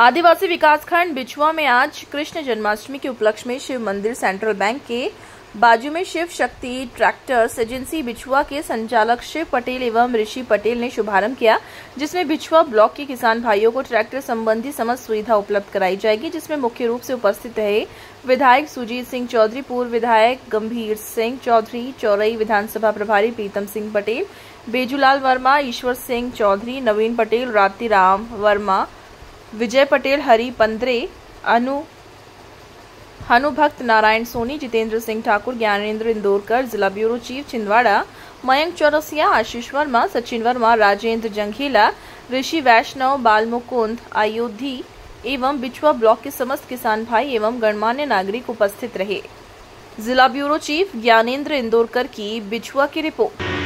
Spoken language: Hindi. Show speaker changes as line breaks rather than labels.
आदिवासी विकासखंड बिछुआ में आज कृष्ण जन्माष्टमी के उपलक्ष्य में शिव मंदिर सेंट्रल बैंक के बाजू में शिव शक्ति ट्रैक्टर्स एजेंसी बिछुआ के संचालक शिव पटेल एवं ऋषि पटेल ने शुभारंभ किया, जिसमें बिछुआ ब्लॉक के किसान भाइयों को ट्रैक्टर संबंधी समस्त सुविधा उपलब्ध कराई जाएगी, जिसमें मुख्य रूप से उपस्थित रहे विधायक सुजीत सिंह चौधरी, पूर्व विधायक गंभीर सिंह चौधरी, चौरई विधानसभा प्रभारी प्रीतम सिंह पटेल, बेजूलाल वर्मा, ईश्वर सिंह चौधरी, नवीन पटेल राम वर्मा विजय पटेल, हरि पंद्रे, अनु, हनुभक्त नारायण सोनी, जितेंद्र सिंह ठाकुर ज्ञानेन्द्र इंदौरकर, जिला ब्यूरो चीफ छिंदवाड़ा, मयंक चौरसिया, आशीष वर्मा, सचिन वर्मा, राजेंद्र जंघीला ऋषि वैष्णव, बालमुकुंद अयोधी एवं बिछुआ ब्लॉक के समस्त किसान भाई एवं गणमान्य नागरिक उपस्थित रहे। जिला ब्यूरो चीफ ज्ञानेन्द्र इंदौरकर की बिछुआ की रिपोर्ट।